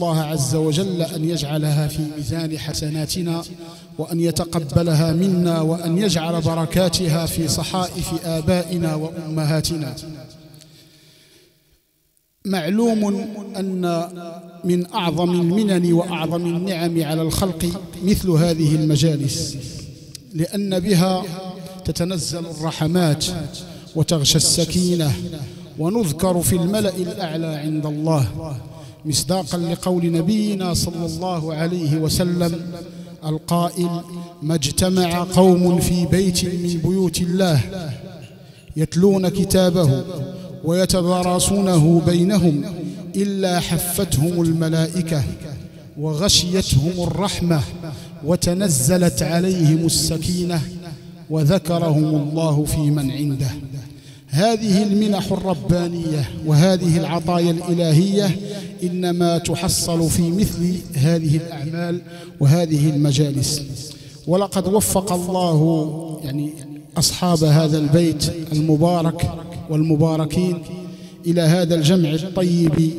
الله عز وجل أن يجعلها في ميزان حسناتنا وأن يتقبلها منا وأن يجعل بركاتها في صحائف آبائنا وأمهاتنا. معلوم أن من أعظم المنن وأعظم النعم على الخلق مثل هذه المجالس لأن بها تتنزل الرحمات وتغشى السكينة ونذكر في الملأ الأعلى عند الله. مصداقا لقول نبينا صلى الله عليه وسلم القائل ما اجتمع قوم في بيت من بيوت الله يتلون كتابه ويتدارسونه بينهم إلا حفتهم الملائكة وغشيتهم الرحمة وتنزلت عليهم السكينة وذكرهم الله في من عنده. هذه المنح الربانية وهذه العطايا الإلهية إنما تحصل في مثل هذه الأعمال وهذه المجالس. ولقد وفق الله يعني أصحاب هذا البيت المبارك والمباركين إلى هذا الجمع الطيب.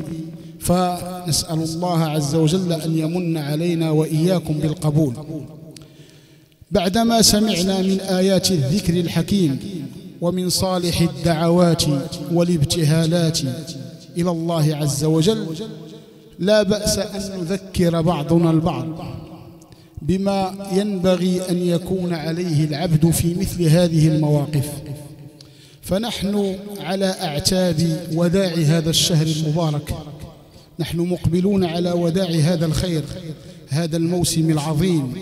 فنسأل الله عز وجل أن يمن علينا وإياكم بالقبول. بعدما سمعنا من آيات الذكر الحكيم ومن صالح الدعوات والابتهالات إلى الله عز وجل. لا بأس أن نذكر بعضنا البعض بما ينبغي أن يكون عليه العبد في مثل هذه المواقف. فنحن على أعتاب وداع هذا الشهر المبارك. نحن مقبلون على وداع هذا الخير هذا الموسم العظيم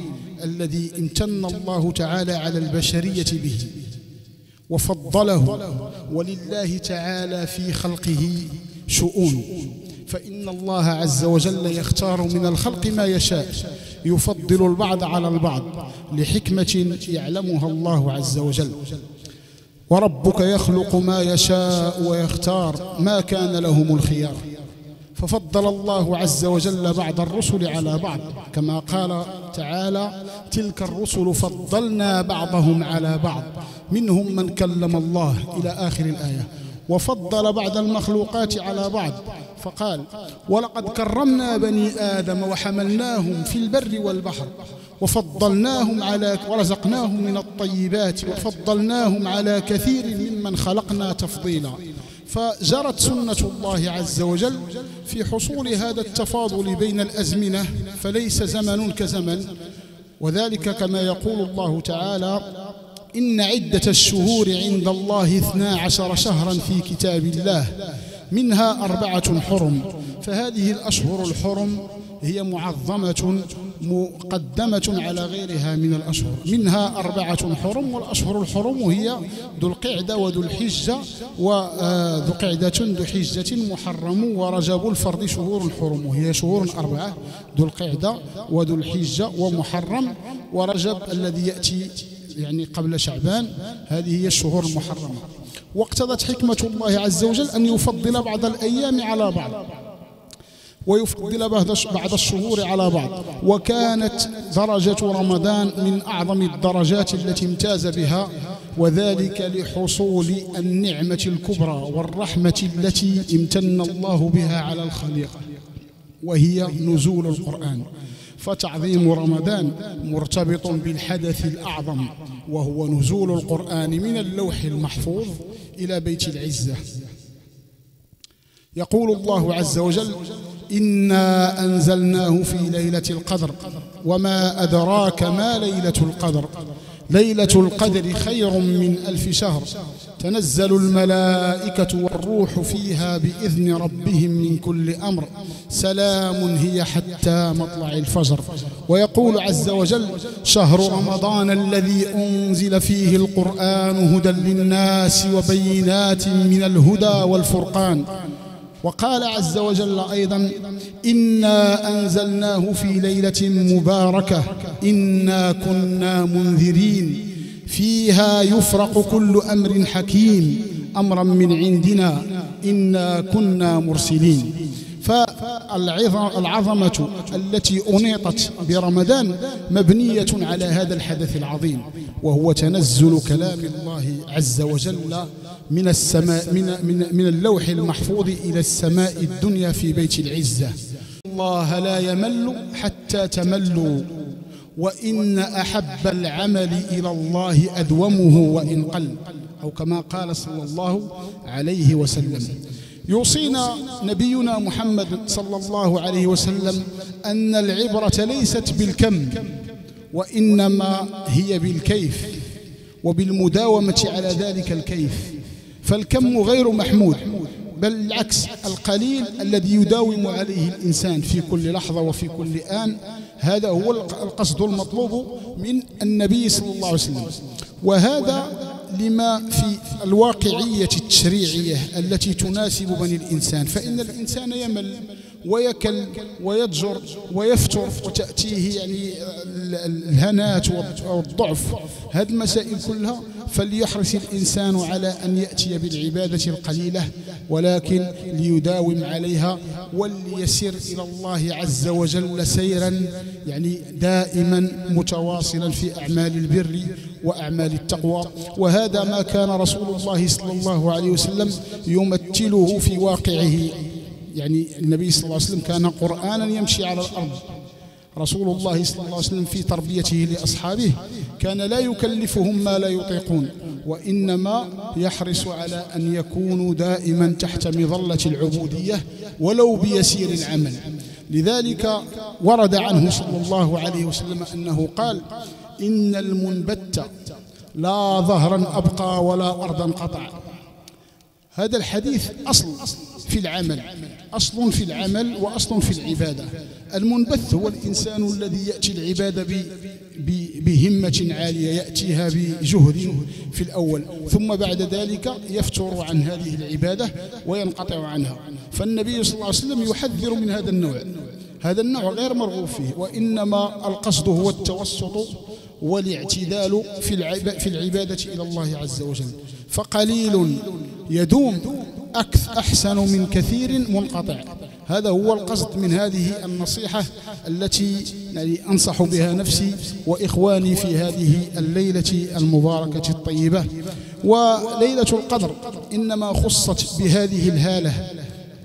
الذي امتن الله تعالى على البشرية به. وفضله ولله تعالى في خلقه شؤون. فإن الله عز وجل يختار من الخلق ما يشاء يفضل البعض على البعض لحكمة يعلمها الله عز وجل. وربك يخلق ما يشاء ويختار ما كان لهم الخيار. ففضل الله عز وجل بعض الرسل على بعض. كما قال تعالى تلك الرسل فضلنا بعضهم على بعض. منهم من كلم الله إلى آخر الآية. وفضل بعض المخلوقات على بعض. فقال ولقد كرمنا بني آدم وحملناهم في البر والبحر. وفضلناهم على ورزقناهم من الطيبات. وفضلناهم على كثير ممن خلقنا تفضيلا. فجرت سنة الله عز وجل في حصول هذا التفاضل بين الأزمنة فليس زمن كزمن. وذلك كما يقول الله تعالى إن عدة الشهور عند الله اثنا عشر شهرا في كتاب الله منها أربعة حرم. فهذه الأشهر الحرم هي معظمة مقدمة على غيرها من الأشهر. منها أربعة حرم والأشهر الحرم هي ذو القعدة وذو الحجة وذو قعدة ذو حجة محرم ورجب الفرد شهور حرم هي شهور أربعة ذو القعدة وذو الحجة ومحرم. ورجب الذي يأتي يعني قبل شعبان هذه هي الشهور المحرمة. واقتضت حكمة الله عز وجل أن يفضل بعض الأيام على بعض. ويفضل بعض الشهور على بعض. وكانت درجة رمضان من أعظم الدرجات التي امتاز بها وذلك لحصول النعمة الكبرى والرحمة التي امتن الله بها على الخليقة وهي نزول القرآن. فتعظيم رمضان مرتبط بالحدث الأعظم وهو نزول القرآن من اللوح المحفوظ إلى بيت العزة. يقول الله عز وجل إنا أنزلناه في ليلة القدر وما أدراك ما ليلة القدر. ليلة القدر خير من ألف شهر. تنزل الملائكة والروح فيها بإذن ربهم من كل أمر. سلام هي حتى مطلع الفجر. ويقول عز وجل شهر رمضان الذي أنزل فيه القرآن هدى للناس وبينات من الهدى والفرقان. وقال عز وجل أيضا إنا أنزلناه في ليلة مباركة إنا كنا منذرين فيها يفرق كل أمر حكيم أمرا من عندنا إنا كنا مرسلين. فالعظمة التي أنيطت برمضان مبنية على هذا الحدث العظيم. وهو تنزل كلام الله عز وجل من السماء من من من اللوح المحفوظ إلى السماء الدنيا في بيت العزة. الله لا يمل حتى تملوا وإن أحب العمل إلى الله أدومه وإن قل. أو كما قال صلى الله عليه وسلم. يوصينا نبينا محمد صلى الله عليه وسلم أن العبرة ليست بالكم. وإنما هي بالكيف وبالمداومة على ذلك الكيف. فالكم غير محمود بل العكس القليل الذي يداوم عليه الإنسان في كل لحظة وفي كل آن. هذا هو القصد المطلوب من النبي صلى الله عليه وسلم. وهذا لما في الواقعية التشريعية التي تناسب بني الإنسان. فإن الإنسان يمل. ويكل ويضجر ويفتر وتأتيه يعني الهنات والضعف. هذه المسائل كلها فليحرص الإنسان على أن يأتي بالعبادة القليلة ولكن ليداوم عليها وليسر إلى الله عز وجل سيرا يعني دائما متواصلا في أعمال البر وأعمال التقوى. وهذا ما كان رسول الله صلى الله عليه وسلم يمثله في واقعه. يعني النبي صلى الله عليه وسلم كان قرآنا يمشي على الأرض. رسول الله صلى الله عليه وسلم في تربيته لأصحابه كان لا يكلفهم ما لا يطيقون وإنما يحرص على أن يكونوا دائما تحت مظلة العبودية ولو بيسير العمل. لذلك ورد عنه صلى الله عليه وسلم أنه قال إن المنبت لا ظهرا أبقى ولا أرضا قطع. هذا الحديث أصل. في العمل أصل في العمل وأصل في العبادة. المنبث هو الإنسان الذي يأتي العبادة بهمة عالية يأتيها بجهد في الأول. ثم بعد ذلك يفتر عن هذه العبادة وينقطع عنها. فالنبي صلى الله عليه وسلم يحذر من هذا النوع. هذا النوع غير مرغوب فيه وإنما القصد هو التوسط والاعتدال في العبادة إلى الله عز وجل. فقليل يدوم أحسن من كثير منقطع. هذا هو القصد من هذه النصيحة التي يعني أنصح بها نفسي وإخواني في هذه الليلة المباركة الطيبة. وليلة القدر إنما خصت بهذه الهالة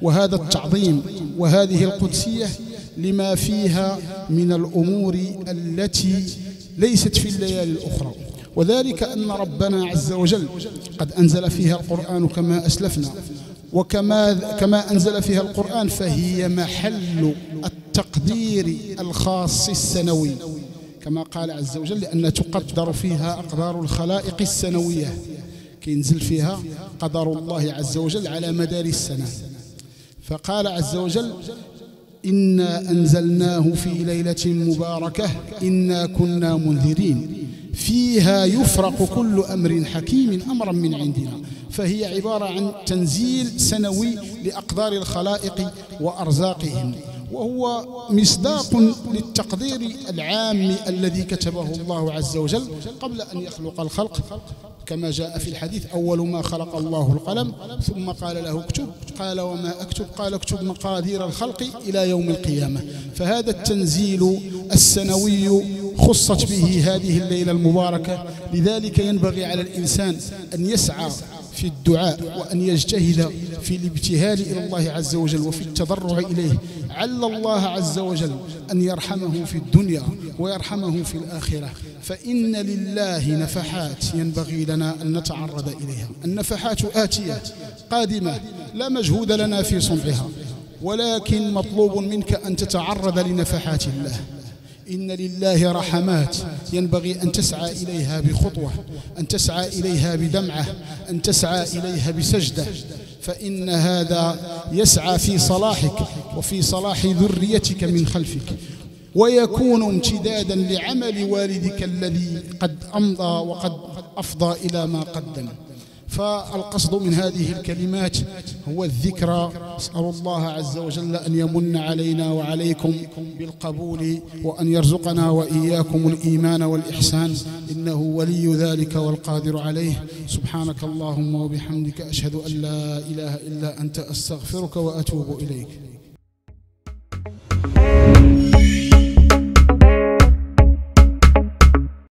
وهذا التعظيم وهذه القدسية لما فيها من الأمور التي ليست في الليالي الأخرى. وذلك أن ربنا عز وجل قد أنزل فيها القرآن كما أسلفنا وكما كما أنزل فيها القرآن فهي محل التقدير الخاص السنوي. كما قال عز وجل لأن تقدر فيها أقدار الخلائق السنوية. كينزل فيها قدر الله عز وجل على مدار السنة. فقال عز وجل إنا أنزلناه في ليلة مباركة إنا كنا منذرين. فيها يفرق كل أمر حكيم أمرا من عندنا فهي عبارة عن تنزيل سنوي لأقدار الخلائق وأرزاقهم وهو مصداق للتقدير العام الذي كتبه الله عز وجل قبل أن يخلق الخلق. كما جاء في الحديث أول ما خلق الله القلم ثم قال له اكتب قال وما أكتب قال اكتب مقادير الخلق إلى يوم القيامة. فهذا التنزيل السنوي خصت به هذه الليلة المباركة. لذلك ينبغي على الإنسان أن يسعى في الدعاء وأن يجتهد في الابتهال إلى الله عز وجل وفي التضرع إليه. عل الله عز وجل أن يرحمه في الدنيا ويرحمه في الآخرة. فإن لله نفحات ينبغي لنا أن نتعرض إليها. النفحات آتية قادمة لا مجهود لنا في صنعها. ولكن مطلوب منك أن تتعرض لنفحات الله. إن لله رحمات. ينبغي أن تسعى إليها بخطوة أن تسعى إليها بدمعة أن تسعى إليها بسجدة. فإن هذا يسعى في صلاحك وفي صلاح ذريتك من خلفك. ويكون امتدادا لعمل والدك الذي قد أمضى وقد أفضى إلى ما قدم. فالقصد من هذه الكلمات هو الذكرى. أسأل الله عز وجل أن يمن علينا وعليكم بالقبول وأن يرزقنا وإياكم الإيمان والإحسان. إنه ولي ذلك والقادر عليه. سبحانك اللهم وبحمدك أشهد أن لا إله إلا أنت أستغفرك وأتوب إليك.